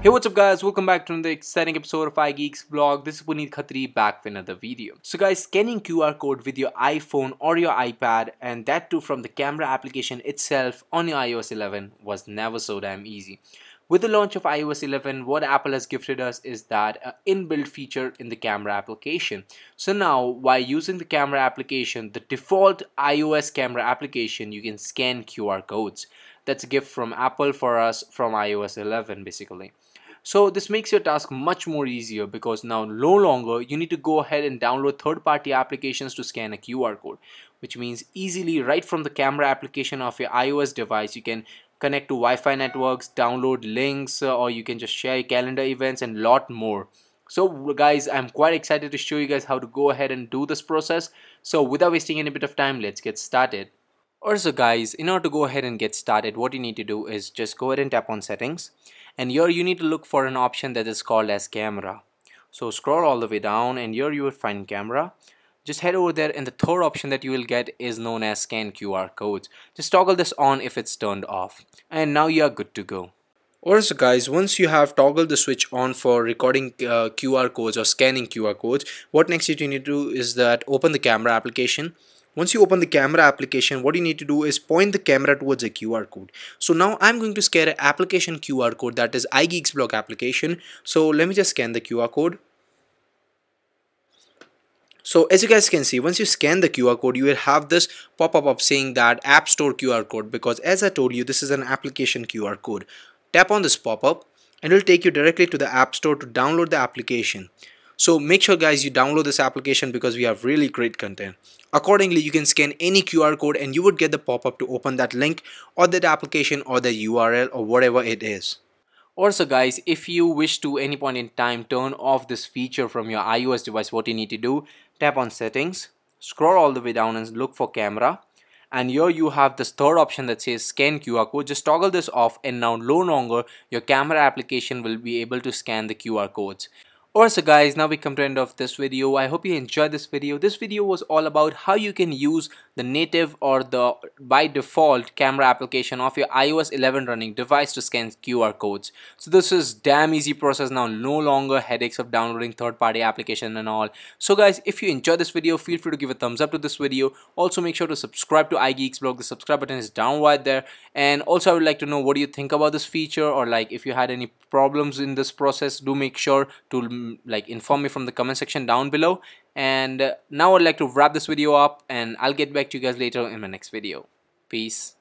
Hey what's up guys welcome back to another exciting episode of iGeeks blog this is Puneet Khatri back with another video. So guys scanning QR code with your iPhone or your iPad and that too from the camera application itself on your iOS 11 was never so damn easy. With the launch of iOS 11, what Apple has gifted us is that uh, inbuilt feature in the camera application. So now, while using the camera application, the default iOS camera application, you can scan QR codes. That's a gift from Apple for us from iOS 11 basically. So this makes your task much more easier because now no longer you need to go ahead and download third-party applications to scan a QR code which means easily right from the camera application of your iOS device you can connect to Wi-Fi networks, download links, uh, or you can just share calendar events and lot more. So guys, I'm quite excited to show you guys how to go ahead and do this process. So without wasting any bit of time, let's get started. Also guys, in order to go ahead and get started, what you need to do is just go ahead and tap on settings. And here you need to look for an option that is called as camera. So scroll all the way down and here you will find camera just head over there and the third option that you will get is known as scan QR codes. Just toggle this on if it's turned off and now you are good to go. Also guys, once you have toggled the switch on for recording uh, QR codes or scanning QR codes, what next you need to do is that open the camera application. Once you open the camera application, what you need to do is point the camera towards a QR code. So now I'm going to scan an application QR code that is iGeeks blog application. So let me just scan the QR code. So as you guys can see, once you scan the QR code, you will have this pop-up up saying that App Store QR code because as I told you, this is an application QR code. Tap on this pop-up and it will take you directly to the App Store to download the application. So make sure guys you download this application because we have really great content. Accordingly, you can scan any QR code and you would get the pop-up to open that link or that application or the URL or whatever it is. Also guys, if you wish to any point in time turn off this feature from your iOS device, what you need to do, tap on settings, scroll all the way down and look for camera. And here you have this third option that says scan QR code. Just toggle this off and now no longer your camera application will be able to scan the QR codes. Alright so guys, now we come to the end of this video. I hope you enjoyed this video. This video was all about how you can use the native or the by default camera application of your iOS 11 running device to scan QR codes. So this is damn easy process now, no longer headaches of downloading third-party application and all. So guys, if you enjoyed this video, feel free to give a thumbs up to this video. Also make sure to subscribe to iGeeks blog. The subscribe button is down right there. And also I would like to know what do you think about this feature or like if you had any problems in this process, do make sure to like inform me from the comment section down below and uh, now I'd like to wrap this video up and I'll get back to you guys later in my next video. Peace.